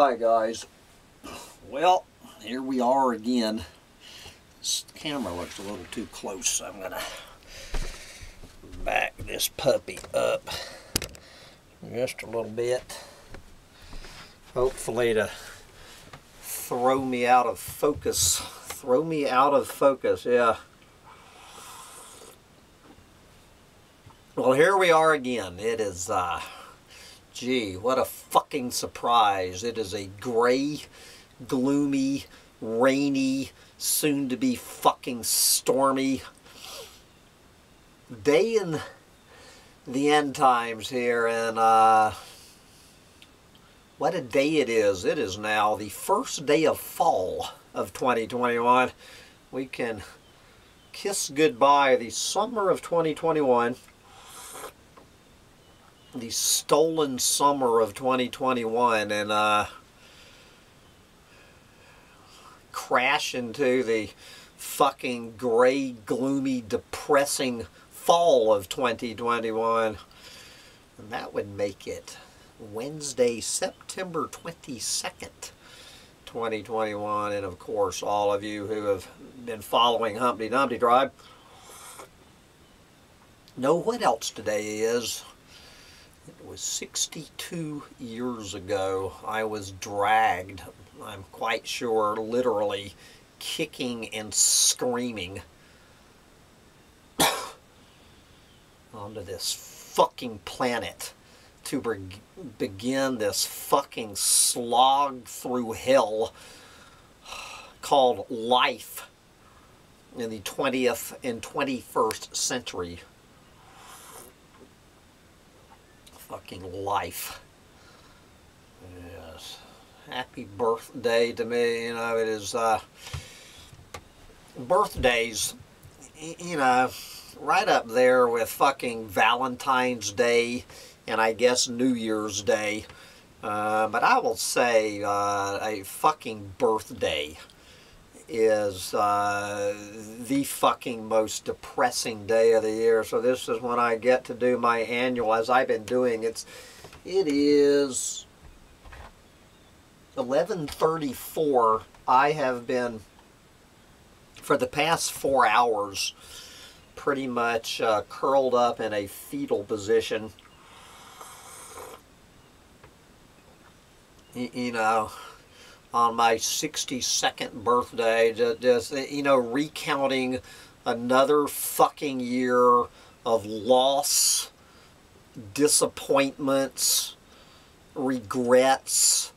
Hi guys. Well, here we are again. This camera looks a little too close, so I'm gonna back this puppy up just a little bit. Hopefully to throw me out of focus. Throw me out of focus, yeah. Well, here we are again. It is, uh, gee, what a fucking surprise. It is a gray, gloomy, rainy, soon to be fucking stormy day in the end times here. And, uh, what a day it is. It is now the first day of fall of 2021. We can kiss goodbye the summer of 2021 the stolen summer of 2021 and uh, crash into the fucking gray, gloomy, depressing fall of 2021. And that would make it Wednesday, September 22nd, 2021. And of course, all of you who have been following Humpty Dumpty Tribe know what else today is. It was 62 years ago. I was dragged, I'm quite sure literally, kicking and screaming onto this fucking planet to be begin this fucking slog through hell called life in the 20th and 21st century fucking life. Yes. Happy birthday to me. You know, it is, uh, birthdays, you know, right up there with fucking Valentine's Day and I guess New Year's Day. Uh, but I will say uh, a fucking birthday is uh, the fucking most depressing day of the year. So this is when I get to do my annual, as I've been doing. It's it is 11:34. I have been for the past four hours pretty much uh, curled up in a fetal position. you know on my 62nd birthday, just, you know, recounting another fucking year of loss, disappointments, regrets,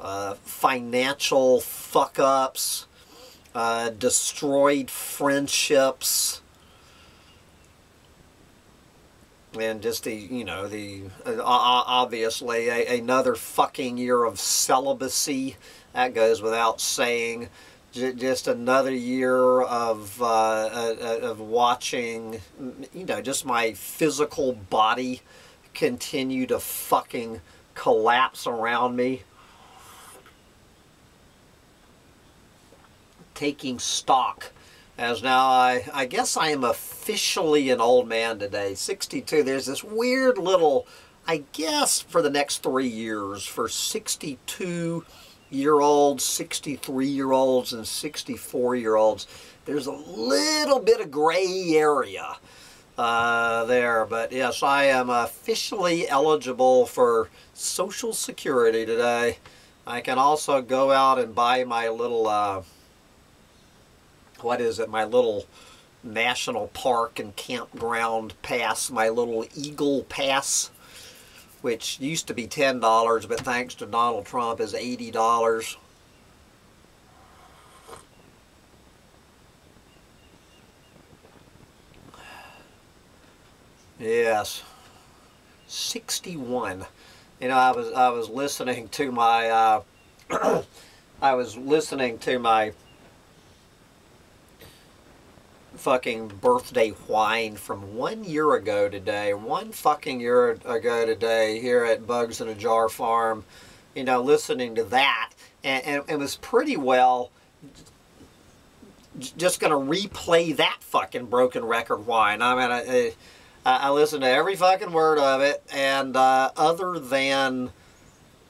uh, financial fuck ups, uh, destroyed friendships, and just the you know the uh, obviously a, another fucking year of celibacy. That goes without saying. J just another year of uh, uh, uh, of watching you know just my physical body continue to fucking collapse around me. Taking stock as now I, I guess I am officially an old man today, 62. There's this weird little, I guess for the next three years, for 62 year olds, 63 year olds, and 64 year olds, there's a little bit of gray area uh, there. But yes, I am officially eligible for Social Security today. I can also go out and buy my little uh, what is it, my little national park and campground pass, my little Eagle Pass, which used to be $10, but thanks to Donald Trump is $80. Yes, 61. You know, I was I was listening to my uh, I was listening to my fucking birthday whine from one year ago today, one fucking year ago today here at Bugs in a Jar Farm, you know, listening to that. And, and it was pretty well just going to replay that fucking broken record whine. I mean, I, I, I listened to every fucking word of it, and uh, other than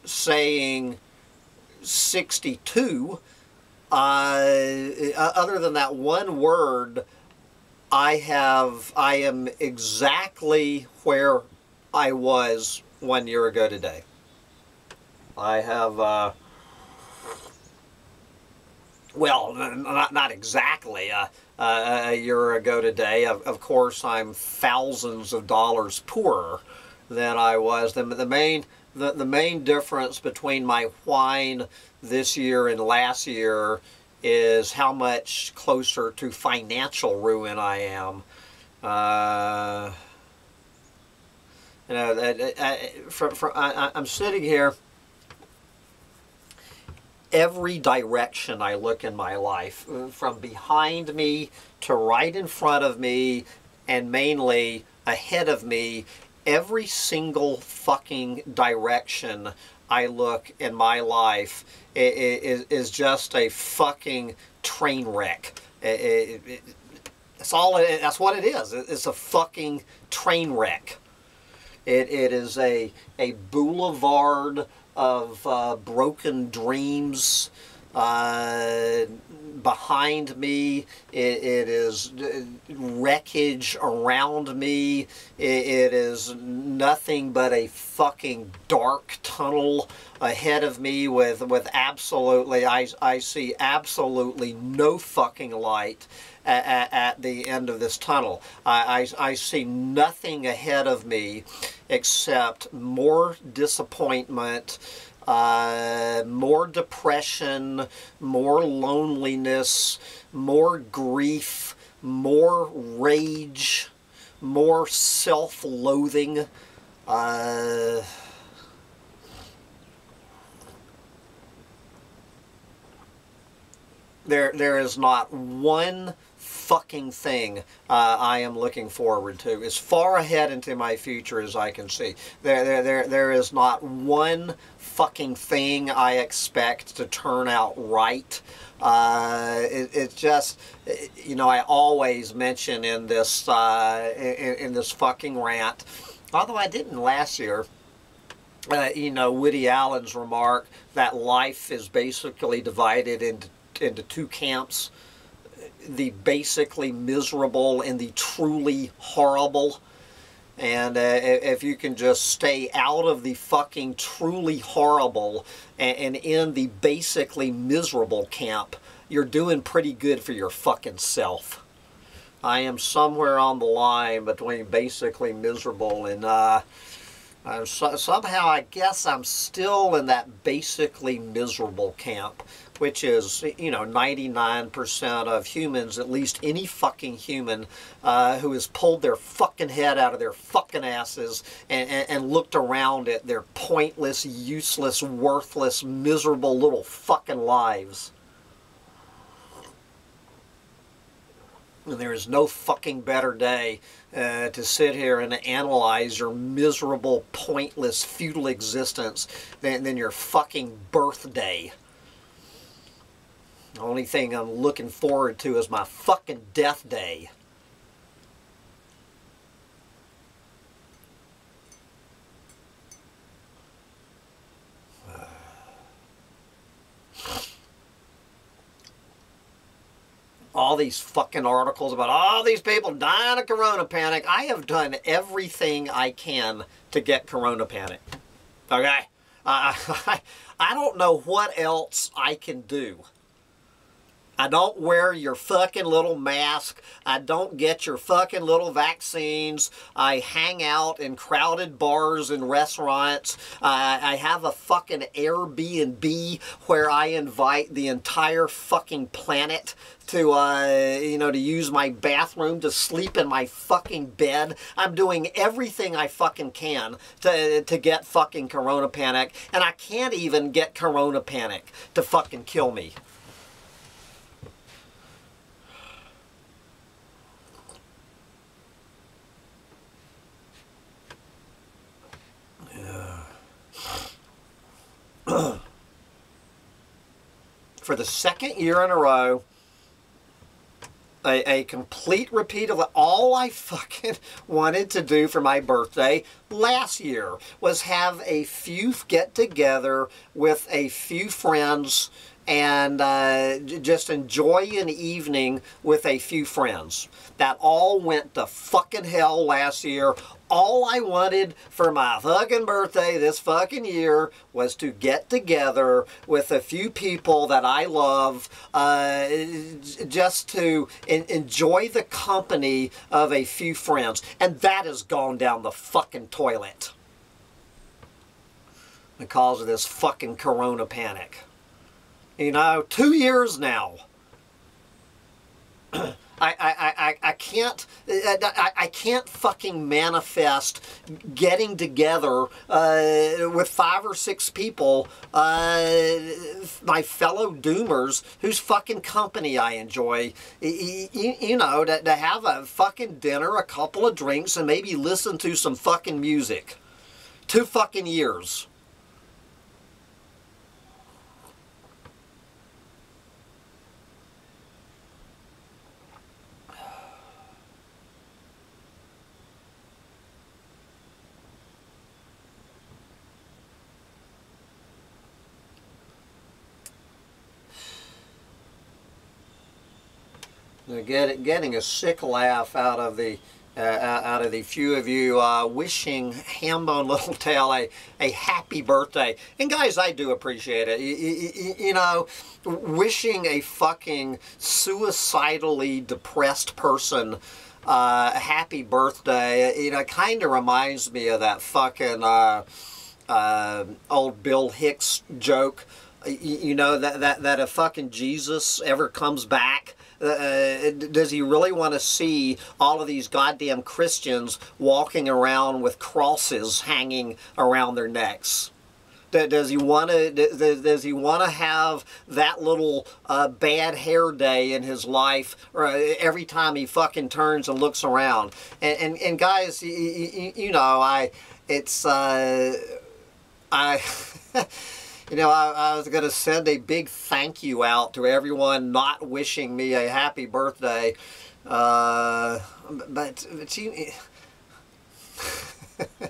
saying 62, uh, other than that one word, I have, I am exactly where I was one year ago today. I have, uh, well, not, not exactly uh, uh, a year ago today. Of, of course, I'm thousands of dollars poorer than I was. The, the main the, the main difference between my whine this year and last year is how much closer to financial ruin I am. Uh, you know, I, I, I, I'm sitting here every direction I look in my life, from behind me to right in front of me, and mainly ahead of me, every single fucking direction I look in my life is, is just a fucking train wreck. It, it, that's all. It, that's what it is. It's a fucking train wreck. It, it is a a boulevard of uh, broken dreams. Uh, behind me, it, it is wreckage around me. It, it is nothing but a fucking dark tunnel ahead of me with, with absolutely, I, I see absolutely no fucking light at, at, the end of this tunnel. I, I, I see nothing ahead of me except more disappointment, uh, more depression, more loneliness, more grief, more rage, more self-loathing. Uh, there, there is not one fucking thing uh, I am looking forward to. As far ahead into my future as I can see. There, there, there, there is not one fucking thing I expect to turn out right. Uh, it, it's just, you know, I always mention in this, uh, in, in, this fucking rant, although I didn't last year, uh, you know, Woody Allen's remark that life is basically divided into, into two camps the basically miserable and the truly horrible. And uh, if you can just stay out of the fucking truly horrible and, and in the basically miserable camp, you're doing pretty good for your fucking self. I am somewhere on the line between basically miserable and uh, so, somehow I guess I'm still in that basically miserable camp which is, you know, 99% of humans, at least any fucking human uh, who has pulled their fucking head out of their fucking asses and, and, and looked around at their pointless, useless, worthless, miserable little fucking lives. And there is no fucking better day uh, to sit here and analyze your miserable, pointless, futile existence than, than your fucking birthday. The only thing I'm looking forward to is my fucking death day. all these fucking articles about all these people dying of corona panic. I have done everything I can to get corona panic. Okay? Uh, I, I don't know what else I can do. I don't wear your fucking little mask. I don't get your fucking little vaccines. I hang out in crowded bars and restaurants. Uh, I have a fucking Airbnb where I invite the entire fucking planet to, uh, you know, to use my bathroom, to sleep in my fucking bed. I'm doing everything I fucking can to, to get fucking corona panic. And I can't even get corona panic to fucking kill me. for the second year in a row, a, a complete repeat of all I fucking wanted to do for my birthday last year was have a few get together with a few friends and uh, just enjoy an evening with a few friends. That all went to fucking hell last year. All I wanted for my fucking birthday this fucking year was to get together with a few people that I love, uh, just to enjoy the company of a few friends. And that has gone down the fucking toilet because of this fucking corona panic. You know, two years now. I, I, I, I can't I, I can't fucking manifest getting together uh, with five or six people, uh, my fellow doomers whose fucking company I enjoy. You, you know, to, to have a fucking dinner, a couple of drinks, and maybe listen to some fucking music. Two fucking years. Get, getting a sick laugh out of the uh, out of the few of you uh, wishing Hambone Littletail a, a happy birthday. And guys, I do appreciate it. You, you, you, know, wishing a fucking suicidally depressed person uh, happy birthday, you know, kind of reminds me of that fucking uh, uh, old Bill Hicks joke. You, you know, that, that, that if fucking Jesus ever comes back, uh, does he really want to see all of these goddamn Christians walking around with crosses hanging around their necks? Does he want to? Does he want to have that little uh, bad hair day in his life uh, every time he fucking turns and looks around? And and, and guys, you, you know, I it's uh, I. You know, I, I was going to send a big thank you out to everyone not wishing me a happy birthday. Uh, but, but you,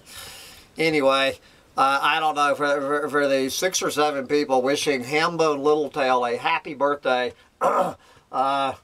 anyway, uh, I don't know, for, for, for, the six or seven people wishing Hambone Littletail a happy birthday, uh, I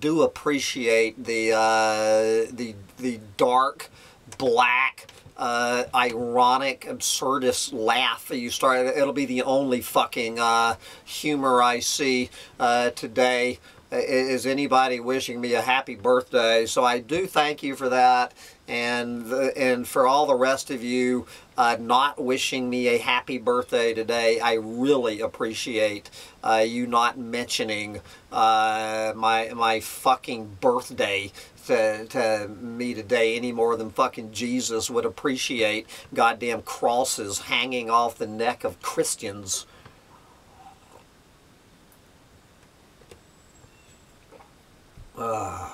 do appreciate the, uh, the, the dark, black, uh, ironic, absurdist laugh that you start. It'll be the only fucking uh, humor I see uh, today. Is anybody wishing me a happy birthday? So I do thank you for that, and the, and for all the rest of you uh, not wishing me a happy birthday today. I really appreciate uh, you not mentioning uh, my my fucking birthday to, to me today any more than fucking Jesus would appreciate goddamn crosses hanging off the neck of Christians. Uh.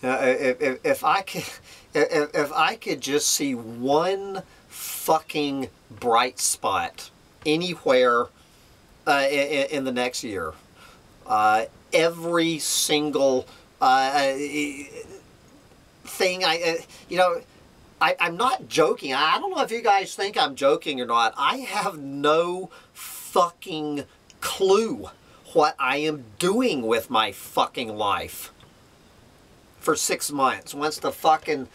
Uh, if, if, if I could, if, if I could just see one fucking bright spot anywhere uh, in, in, the next year. Uh, every single uh, thing I, uh, you know, I, am not joking. I don't know if you guys think I'm joking or not. I have no fucking clue what I am doing with my fucking life for six months. Once the fucking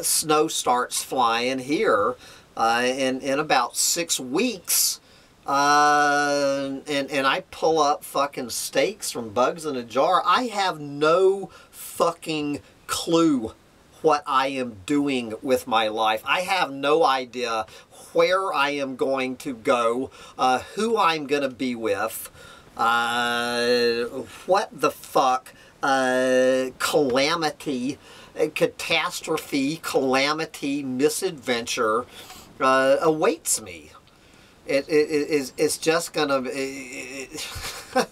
snow starts flying here uh, in, in about six weeks, uh, and, and I pull up fucking stakes from Bugs in a Jar. I have no fucking clue what I am doing with my life. I have no idea where I am going to go, uh, who I'm going to be with, uh, what the fuck uh, calamity, uh, catastrophe, calamity, misadventure uh, awaits me it, it, it, it's, just to... Be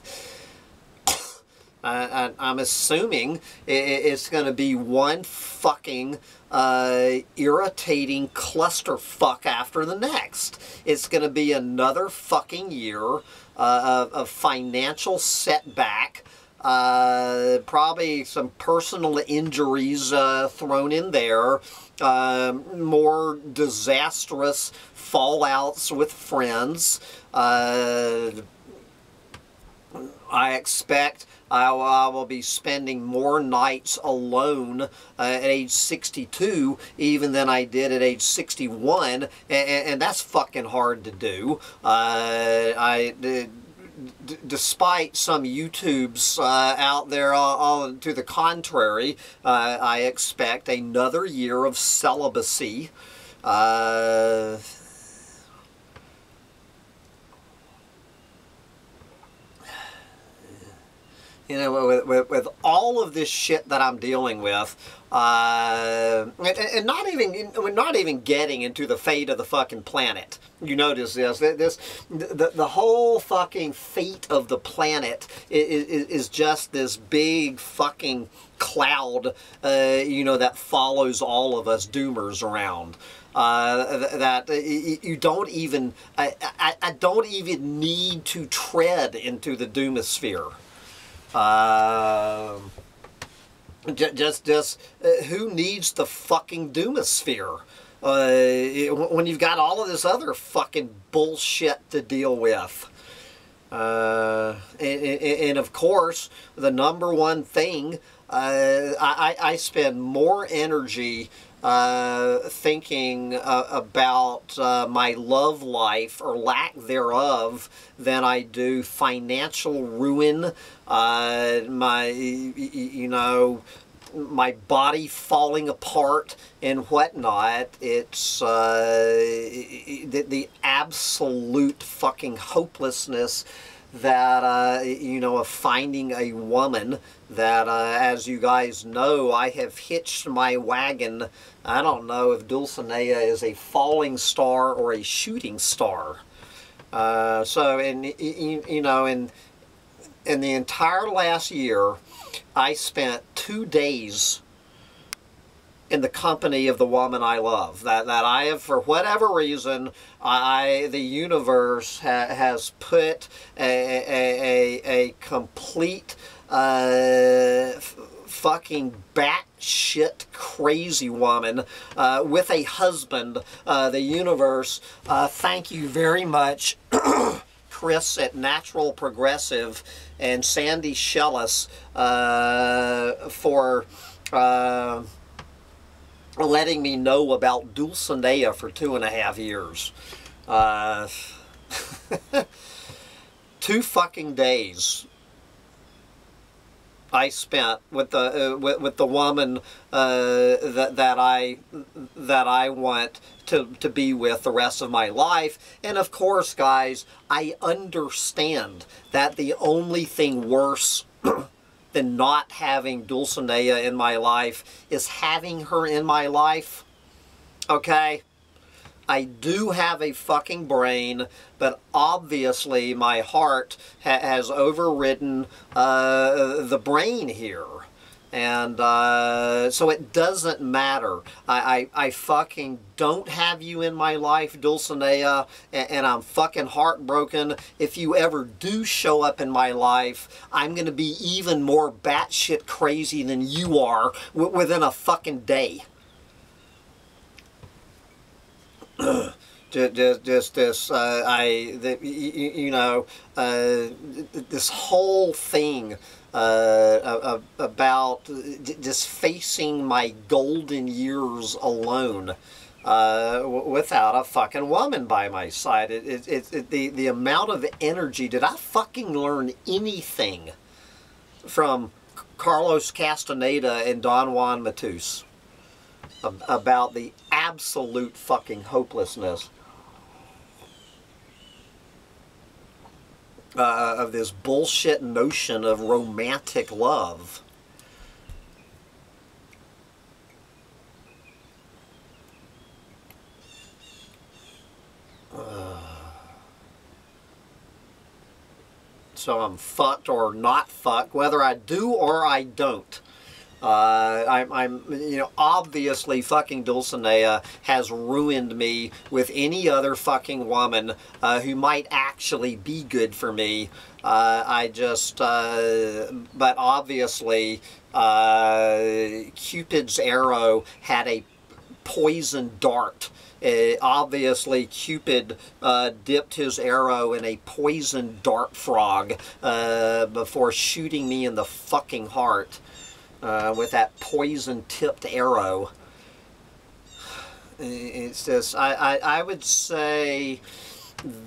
i, am assuming it's going to be one fucking uh, irritating clusterfuck after the next. It's going to be another fucking year uh, of, of, financial setback. Uh, probably some personal injuries uh, thrown in there. Um, more disastrous fallouts with friends. Uh, I expect I, I will be spending more nights alone uh, at age 62 even than I did at age 61, and, and that's fucking hard to do. Uh, I despite some YouTubes uh, out there all, all, to the contrary, uh, I expect another year of celibacy. Uh, you know, with, with, with, all of this shit that I'm dealing with, uh, and, and, not even we're not even getting into the fate of the fucking planet. You notice this, this, the, the whole fucking fate of the planet is, is, just this big fucking cloud, uh, you know, that follows all of us doomers around. Uh, that uh, you don't even, I, I, I don't even need to tread into the doomosphere. Uh, just, just, uh, who needs the fucking doomosphere? Uh, when you've got all of this other fucking bullshit to deal with. Uh, and, and, of course, the number one thing, uh, I, I spend more energy uh, thinking uh, about uh, my love life or lack thereof than I do financial ruin, uh, my, you know, my body falling apart and whatnot. It's uh, the, the absolute fucking hopelessness that, uh, you know, of finding a woman that, uh, as you guys know, I have hitched my wagon. I don't know if Dulcinea is a falling star or a shooting star. Uh, so, in, you know, in, in the entire last year, I spent two days in the company of the woman I love. That that I have, for whatever reason, I the universe ha, has put a a, a, a complete uh, fucking batshit crazy woman uh, with a husband. Uh, the universe. Uh, thank you very much. Chris at Natural Progressive and Sandy Shellis uh, for uh, letting me know about Dulcinea for two and a half years. Uh, two fucking days I spent with the uh, with, with the woman uh, that that I that I want to to be with the rest of my life. And of course, guys, I understand that the only thing worse than not having Dulcinea in my life is having her in my life. Okay? I do have a fucking brain, but obviously my heart ha has overridden uh, the brain here. And uh, so it doesn't matter. I, I, I, fucking don't have you in my life, Dulcinea, and, and, I'm fucking heartbroken. If you ever do show up in my life, I'm going to be even more batshit crazy than you are within a fucking day. just, just this, uh, I, the, you, you, know, uh, this whole thing uh, about just facing my golden years alone. Uh, without a fucking woman by my side. It, it, it, the, the amount of energy, did I fucking learn anything from Carlos Castaneda and Don Juan Matus? about the absolute fucking hopelessness uh, of this bullshit notion of romantic love. so I'm fucked or not fucked, whether I do or I don't. Uh, I'm, I'm, you know, obviously fucking Dulcinea has ruined me with any other fucking woman uh, who might actually be good for me. Uh, I just, uh, but obviously, uh, Cupid's arrow had a poison dart. Uh, obviously, Cupid uh, dipped his arrow in a poison dart frog uh, before shooting me in the fucking heart uh, with that poison-tipped arrow. It's just, I, I, I would say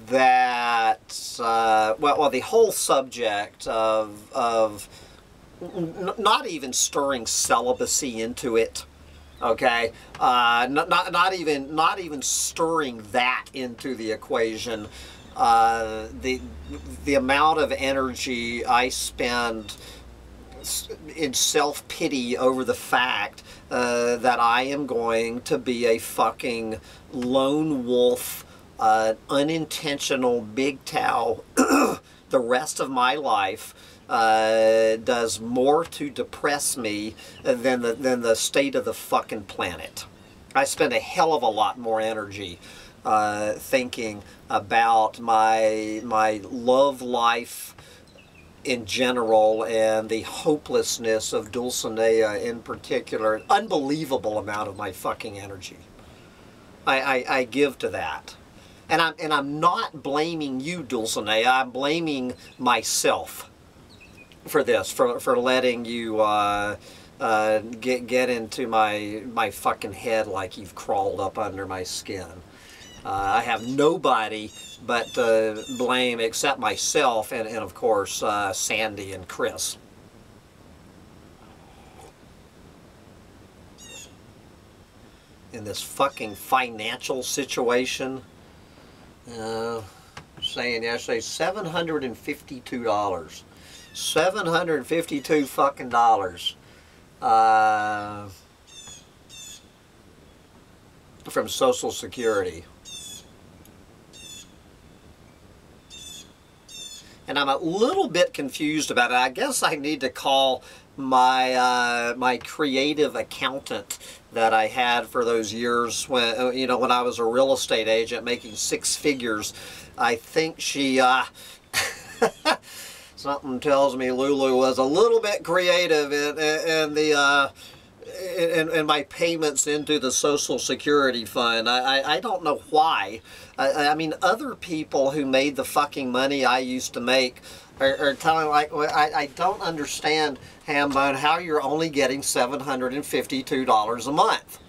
that, uh, well, well, the whole subject of, of not even stirring celibacy into it, okay uh, not, not, not even not even stirring that into the equation uh, the the amount of energy I spend in self-pity over the fact uh, that I am going to be a fucking lone wolf, uh, unintentional big towel the rest of my life uh, does more to depress me than the, than the state of the fucking planet. I spend a hell of a lot more energy uh, thinking about my, my love life, in general and the hopelessness of Dulcinea in particular, an unbelievable amount of my fucking energy. I, I, I give to that. And I'm, and I'm not blaming you, Dulcinea. I'm blaming myself for this, for, for letting you uh, uh, get, get into my, my fucking head like you've crawled up under my skin. Uh, I have nobody but uh, blame except myself and, and of course uh, Sandy and Chris. In this fucking financial situation, uh, saying yesterday $752. 752 fucking dollars. Uh, from Social Security. And I'm a little bit confused about it. I guess I need to call my uh, my creative accountant that I had for those years when uh, you know when I was a real estate agent making six figures. I think she uh, something tells me Lulu was a little bit creative in, in the uh, in, in, my payments into the Social Security fund. I, I, I don't know why. I, I, mean, other people who made the fucking money I used to make are, are telling like, I, I don't understand, Hambone, how you're only getting $752 a month.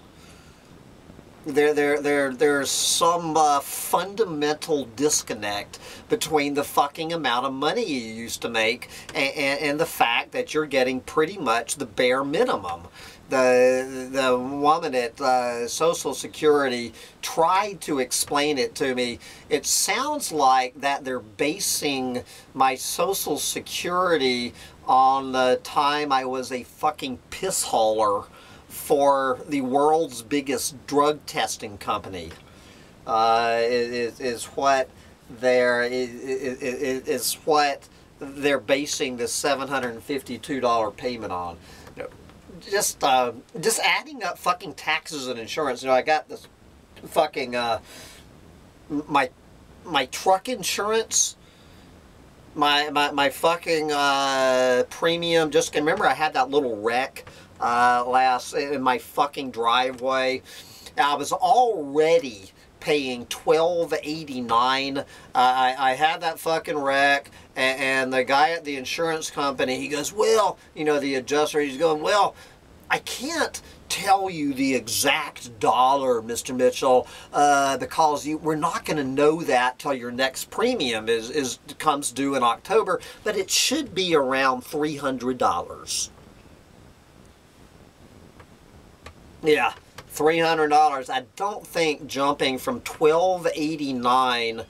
There, there, there, there's some uh, fundamental disconnect between the fucking amount of money you used to make and, and, and the fact that you're getting pretty much the bare minimum the the woman at uh, Social Security tried to explain it to me. It sounds like that they're basing my Social Security on the time I was a fucking piss hauler for the world's biggest drug testing company. Uh, is, is what they're is, is, what they're basing this $752 payment on just uh, just adding up fucking taxes and insurance. You know, I got this fucking uh, my my truck insurance, my my my fucking uh, premium. Just remember, I had that little wreck uh, last in my fucking driveway. I was already paying twelve eighty nine. Uh, I, I had that fucking wreck, and, and, the guy at the insurance company, he goes, "Well, you know, the adjuster, he's going, well, I can't." tell you the exact dollar, Mr. Mitchell, uh, because you, we're not going to know that till your next premium is, is comes due in October, but it should be around $300. Yeah, $300. I don't think jumping from 1289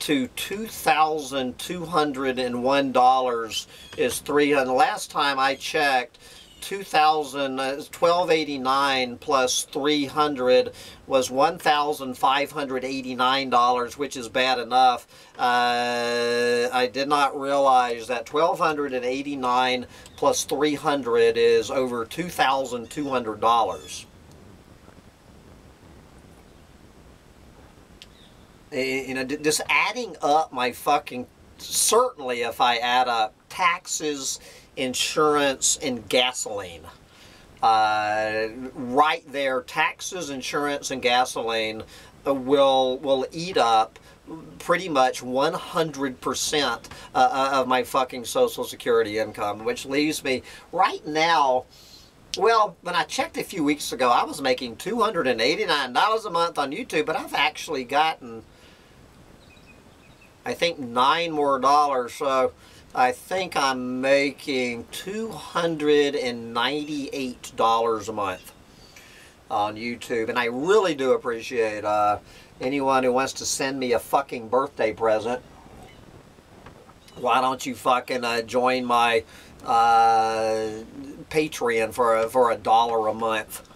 to $2,201 is three 300. Last time I checked, 2000 uh, 1289 plus 300 was $1,589 which is bad enough uh, I did not realize that 1289 plus 300 is over $2,200 you know just adding up my fucking certainly if I add up taxes insurance, and gasoline. Uh, right there, taxes, insurance, and gasoline uh, will will eat up pretty much 100% uh, uh, of my fucking Social Security income, which leaves me right now. Well, when I checked a few weeks ago, I was making $289 a month on YouTube, but I've actually gotten, I think, nine more dollars. So I think I'm making $298 a month on YouTube. And I really do appreciate uh, anyone who wants to send me a fucking birthday present. Why don't you fucking uh, join my uh, Patreon for a, for a dollar a month?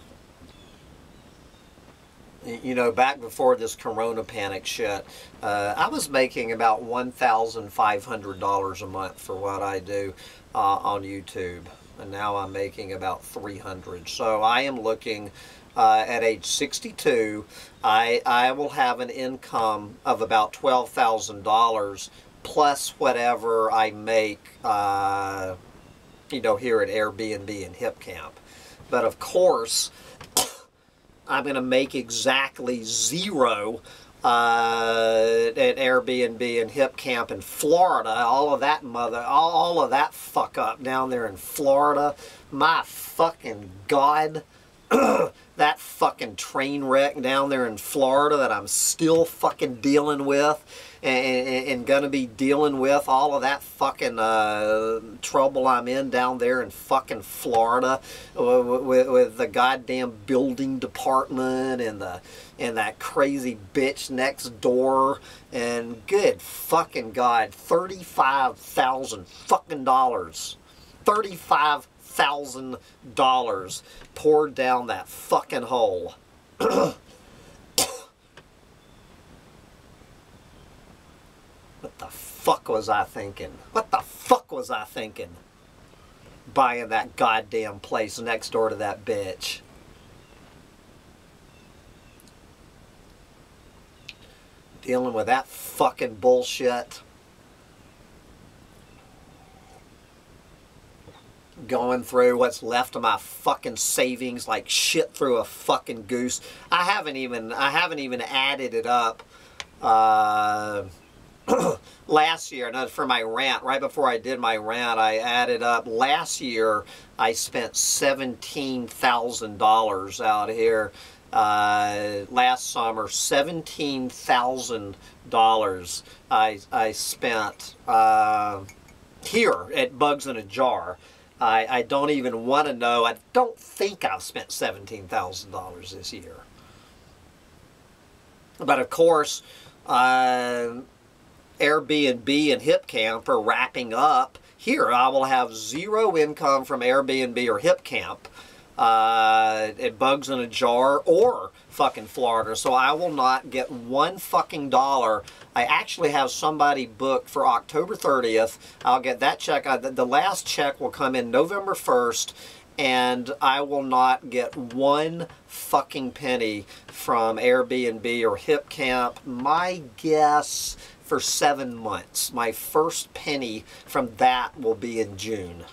You know, back before this corona panic shit, uh, I was making about $1,500 a month for what I do uh, on YouTube. And now I'm making about 300 So I am looking uh, at age 62, I, I will have an income of about $12,000 plus whatever I make, uh, you know, here at Airbnb and Hip Camp. But of course, I'm going to make exactly zero uh, at Airbnb and Hip Camp in Florida. All of that mother, all, all of that fuck up down there in Florida. My fucking God. that fucking train wreck down there in Florida that I'm still fucking dealing with and, and, and gonna be dealing with all of that fucking uh, trouble I'm in down there in fucking Florida with, with, with the goddamn building department and the and that crazy bitch next door. And good fucking god thirty five thousand fucking dollars. Thirty five thousand dollars. Poured down that fucking hole What the fuck was I thinking? What the fuck was I thinking? Buying that goddamn place next door to that bitch. Dealing with that fucking bullshit. going through what's left of my fucking savings like shit through a fucking goose. I haven't even I haven't even added it up. Uh, last year, and for my rant, right before I did my rant, I added up. Last year, I spent $17,000 out here. Uh, last summer, $17,000 I, I spent uh, here at Bugs in a Jar. I, I don't even want to know. I don't think I've spent $17,000 this year. But of course, uh, Airbnb and HipCamp are wrapping up. Here, I will have zero income from Airbnb or HipCamp. Uh, it bugs in a jar or fucking Florida. So I will not get one fucking dollar. I actually have somebody booked for October 30th. I'll get that check. Uh, the last check will come in November 1st and I will not get one fucking penny from Airbnb or HipCamp. My guess for seven months. My first penny from that will be in June.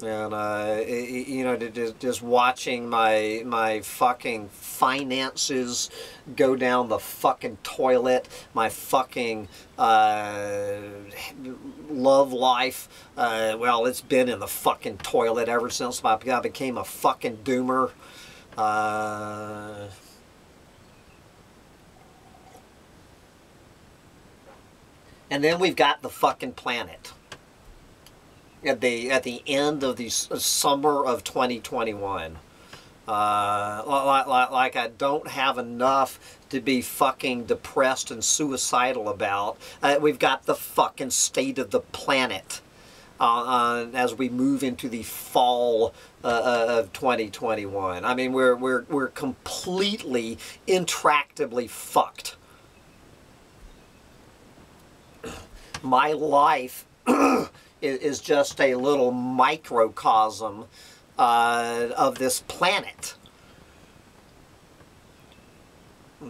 And, uh, you know, just watching my, my fucking finances go down the fucking toilet, my fucking uh, love life, uh, well, it's been in the fucking toilet ever since I became a fucking doomer. And then we've got the fucking planet. At the at the end of the uh, summer of 2021. Uh, like, I don't have enough to be fucking depressed and suicidal about. Uh, we've got the fucking state of the planet. uh, as we move into the fall uh, uh of 2021. I mean, we're, we're, we're completely, intractably fucked. My life is just a little microcosm uh, of this planet.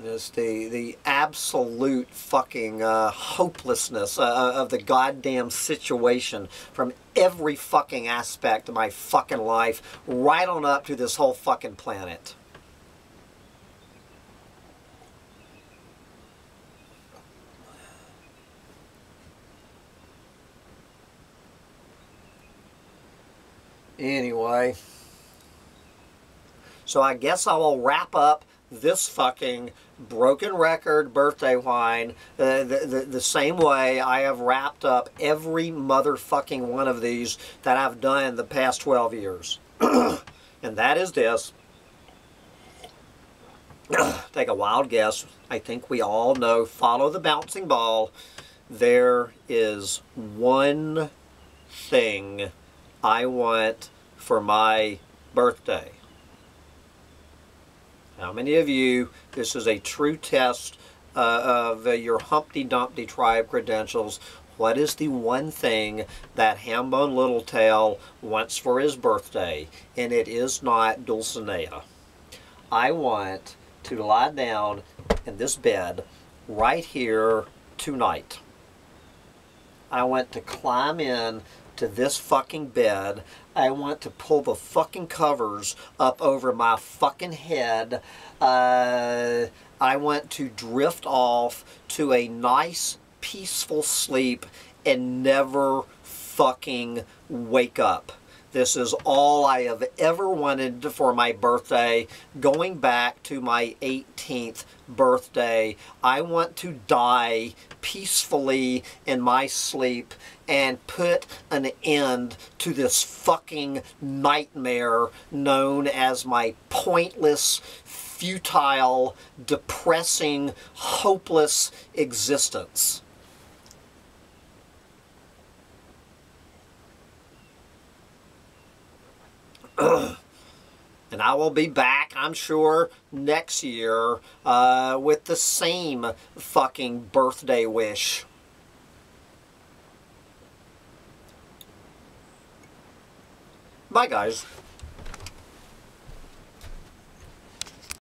Just the, the absolute fucking uh, hopelessness uh, uh, of the goddamn situation from every fucking aspect of my fucking life, right on up to this whole fucking planet. Anyway, so I guess I will wrap up this fucking broken record birthday whine uh, the, the, the same way I have wrapped up every motherfucking one of these that I've done the past 12 years. and that is this. Take a wild guess. I think we all know follow the bouncing ball. There is one thing I want for my birthday. How many of you, this is a true test uh, of uh, your Humpty Dumpty tribe credentials. What is the one thing that Hambone Littletail wants for his birthday? And it is not Dulcinea. I want to lie down in this bed right here tonight. I want to climb in to this fucking bed. I want to pull the fucking covers up over my fucking head. Uh, I want to drift off to a nice, peaceful sleep and never fucking wake up. This is all I have ever wanted for my birthday. Going back to my 18th birthday, I want to die peacefully in my sleep and put an end to this fucking nightmare known as my pointless, futile, depressing, hopeless existence. and I will be back, I'm sure, next year uh, with the same fucking birthday wish. Bye, guys.